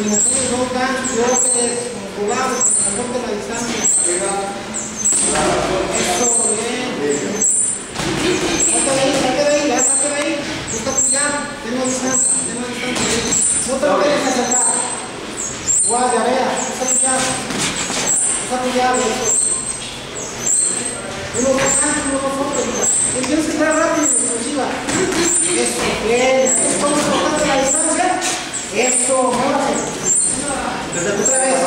combinaciones no dan golpes, volados, acorta la distancia. Bien. De ahí, de ahí, ya, de ahí. Busca tu jab, ten más distancia, ten más distancia. No te lo a acercar. Ya vea, jab, eso. Uno ancho, uno fuerte, mira. Tienes que estar rápido y explosiva. Eso, bien. Eso, muévase. Otra vez.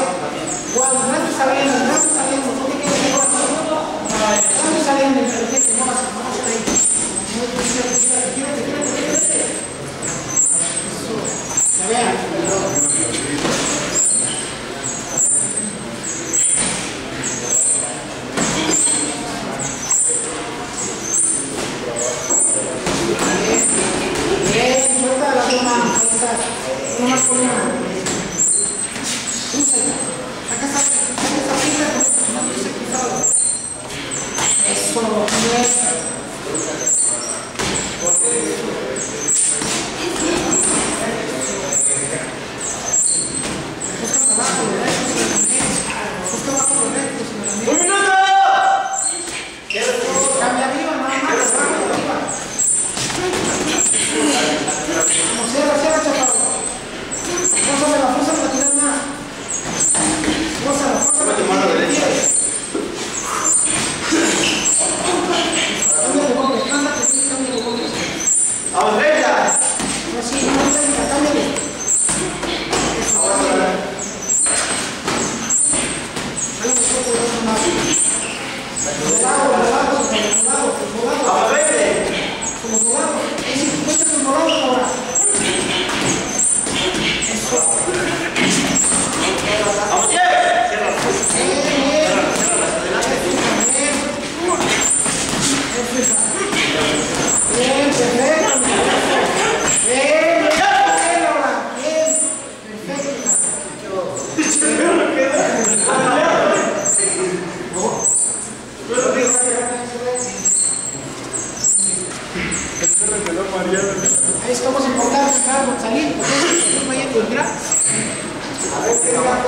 Igual, no estás saliendo, no estás saliendo. No te quedes igual. No estás esa, saca esa pinta con no cruzado. Eso, bien. Busca para abajo, ¿verdad? Busca Dominante! Vamos lá, vamos lá.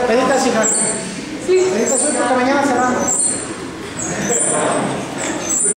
Pedita, hija. Sí. Pedita, porque mañana cerramos.